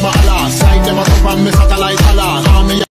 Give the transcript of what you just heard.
them a alas Side them a top and